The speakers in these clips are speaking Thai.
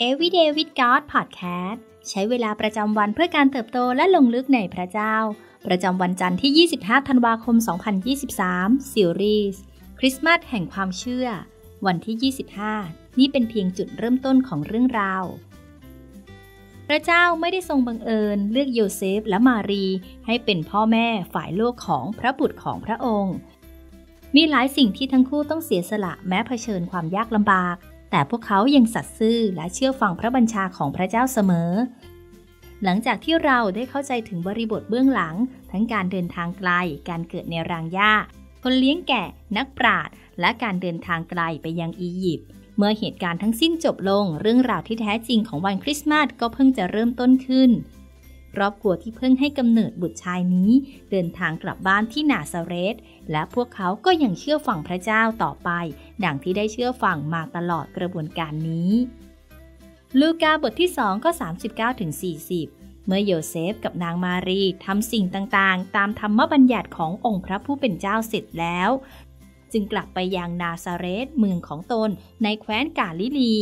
Everyday with God Podcast ใช้เวลาประจำวันเพื่อการเติบโตและลงลึกในพระเจ้า ประจำวันจันทร์ที่ 25 ธันวาคม 2023 ซีรีส์คริสต์มาสแห่งความเชื่อ วันที่ 25 นี่เป็นเพียงจุดเริ่มต้นของเรื่องราว พระเจ้าไม่ได้ทรงบังเอิญเลือกโยเซฟและมารี ให้เป็นพ่อแม่ฝ่ายโลกของพระบุตรของพระองค์ มีหลายสิ่งที่ทั้งคู่ต้องเสียสละแม้เผชิญความยากลำบาก แต่พวกเขายังสัตย์ซื่อและเชื่อฟังพระบัญชาของพระเจ้าเสมอ หลังจากที่เราได้เข้าใจถึงบริบทเบื้องหลัง ทั้งการเดินทางไกล การเกิดในรางหญ้า คนเลี้ยงแกะ นักปราชญ์และการเดินทางไกลไปยังอียิปต์ เมื่อเหตุการณ์ทั้งสิ้นจบลง เรื่องราวที่แท้จริงของวันคริสต์มาสก็เพิ่งจะเริ่มต้นขึ้น ครอบครัวที่เพิ่งให้กำเนิดบุตรชายนี้ เดินทางกลับบ้านที่นาซาเรตและพวกเขาก็ยังเชื่อฟังพระเจ้าต่อไป ดังที่ได้เชื่อฟังมาตลอดกระบวนการนี้ ลูกาบทที่2ก็39ถึง40 เมื่อโยเซฟกับนางมารีทำสิ่งต่างๆ ตามธรรมบัญญัติขององค์พระผู้เป็นเจ้าเสร็จแล้ว จึงกลับไปยังนาซาเรตเมืองของตนในแคว้นกาลิลี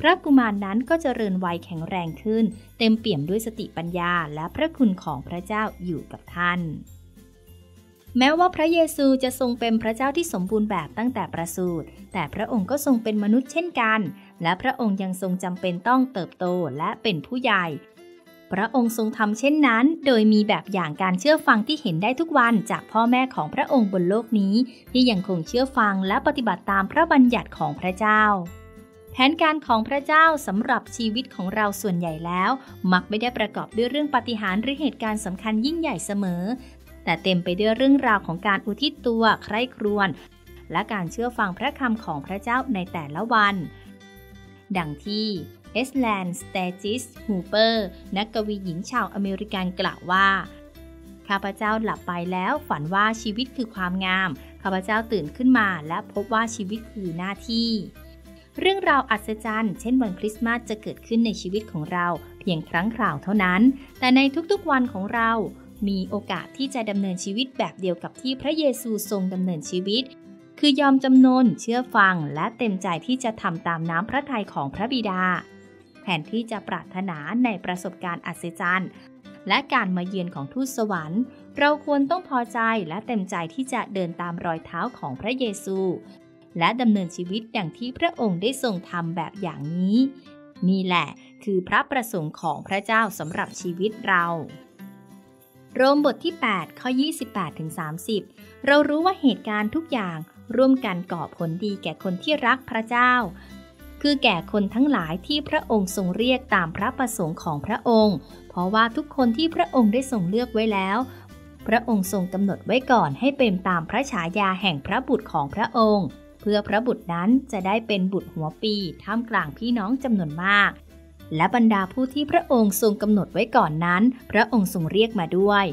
พระกุมารนนั้นก็จเจริญวัยแข็งแรงขึ้น เต็มเปี่ยมด้วยสติปัญญาและพระคุณของพระเจ้าอยู่กับท่านแม้ว่าพระเยซูจะทรงเป็นพระเจ้าที่สมบูรณ์แบบตั้งแต่ประสูติ แต่พระองค์ก็ทรงเป็นมนุษย์เช่นกัน และพระองค์ยังทรงจำเป็นต้องเติบโตและเป็นผู้ใหญ่ พระองค์ทรงทำเช่นนั้น โดยมีแบบอย่างการเชื่อฟังที่เห็นได้ทุกวันจากพ่อแม่ของพระองค์บนโลกนี้ ที่ยังคงเชื่อฟังและปฏิบัติตามพระบัญญัติของพระเจ้า แผนการของพระเจ้าสำหรับชีวิตของเราส่วนใหญ่แล้ว มักไม่ได้ประกอบด้วยเรื่องปฏิหารหรือเหตุการณ์สำคัญยิ่งใหญ่เสมอ แต่เต็มไปด้วยเรื่องราวของการอุทิศตัวใคร่ครวญและการเชื่อฟังพระคำของพระเจ้าในแต่ละวัน ดังที่เอลเลน สเตอร์จิสฮูเปอร์นักกวีหญิงชาวอเมริกันกล่าวว่าข้าพเจ้าหลับไปแล้วฝันว่าชีวิตคือความงาม ข้าพเจ้าตื่นขึ้นมาและพบว่าชีวิตคือหน้าที่ เรื่องราวอัศจรรย์ เช่นวันคริสต์มาสจะเกิดขึ้นในชีวิตของเรา เพียงครั้งคราวเท่านั้น แต่ในทุกๆวันของเรา มีโอกาสที่จะดำเนินชีวิตแบบเดียวกับที่พระเยซูทรงดำเนินชีวิต คือยอมจำนน เชื่อฟัง และเต็มใจที่จะทำตามน้ำพระทัยของพระบิดาแทนที่จะปรารถนาในประสบการณ์อัศจรรย์ และการมาเยือนของทูตสวรรค์เราควรต้องพอใจและเต็มใจที่จะเดินตามรอยเท้าของพระเยซู และดำเนินชีวิตอย่างที่พระองค์ได้ทรงทำแบบอย่างนี้ นี่แหละคือพระประสงค์ของพระเจ้าสำหรับชีวิตเรา โรมบทที่ 8 ข้อ 28ถึง30 เรารู้ว่าเหตุการณ์ทุกอย่างร่วมกันก่อผลดีแก่คนที่รักพระเจ้า คือแก่คนทั้งหลายที่พระองค์ทรงเรียกตามพระประสงค์ของพระองค์ เพราะว่าทุกคนที่พระองค์ได้ทรงเลือกไว้แล้ว พระองค์ทรงกำหนดไว้ก่อนให้เป็นตามพระฉายาแห่งพระบุตรของพระองค์ เพื่อพระบุตรนั้นจะได้เป็นบุตรหัวปีท่ามกลางพี่น้องจำนวนมาก และบรรดาผู้ที่พระองค์ทรงกำหนดไว้ก่อนนั้น พระองค์ทรงเรียกมาด้วย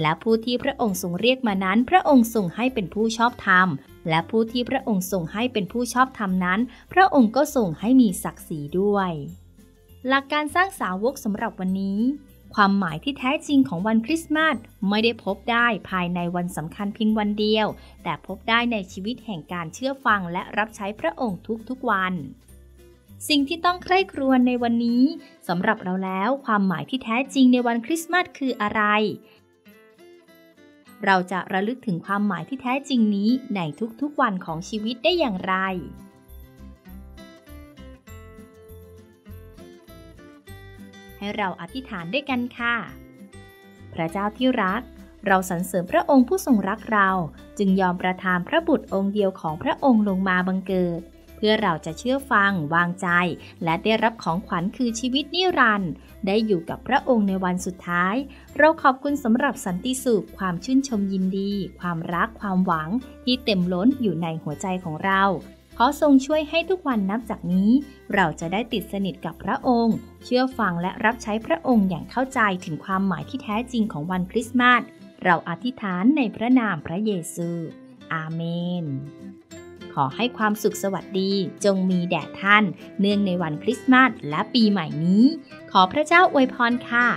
และผู้ที่พระองค์ทรงเรียกมานั้น พระองค์ทรงให้เป็นผู้ชอบธรรม และผู้ที่พระองค์ทรงให้เป็นผู้ชอบธรรมนั้น พระองค์ก็ทรงให้มีศักดิ์ศรีด้วย หลักการสร้างสาวกสำหรับวันนี้ ความหมายที่แท้จริงของวันคริสต์มาสไม่ได้พบได้ภายในวันสำคัญเพียงวันเดียว แต่พบได้ในชีวิตแห่งการเชื่อฟังและรับใช้พระองค์ทุกๆวัน สิ่งที่ต้องใคร่ครวญในวันนี้สำหรับเราแล้วความหมายที่แท้จริงในวันคริสต์มาสคืออะไร เราจะระลึกถึงความหมายที่แท้จริงนี้ในทุกๆวันของชีวิตได้อย่างไร ให้เราอธิษฐานด้วยกันค่ะ พระเจ้าที่รัก เราสรรเสริญพระองค์ผู้ทรงรักเรา จึงยอมประทานพระบุตรองค์เดียวของพระองค์ลงมาบังเกิด เพื่อเราจะเชื่อฟัง วางใจ และได้รับของขวัญคือชีวิตนิรันดร์ได้อยู่กับพระองค์ในวันสุดท้าย เราขอบคุณสำหรับสันติสุข ความชื่นชมยินดี ความรักความหวังที่เต็มล้นอยู่ในหัวใจของเรา ขอทรงช่วยให้ทุกวันนับจากนี้ เราจะได้ติดสนิทกับพระองค์ เชื่อฟังและรับใช้พระองค์อย่างเข้าใจถึงความหมายที่แท้จริงของวันคริสต์มาส เราอธิษฐานในพระนามพระเยซู อาเมน ขอให้ความสุขสวัสดีจงมีแด่ท่าน เนื่องในวันคริสต์มาสและปีใหม่นี้ ขอพระเจ้าอวยพรค่ะ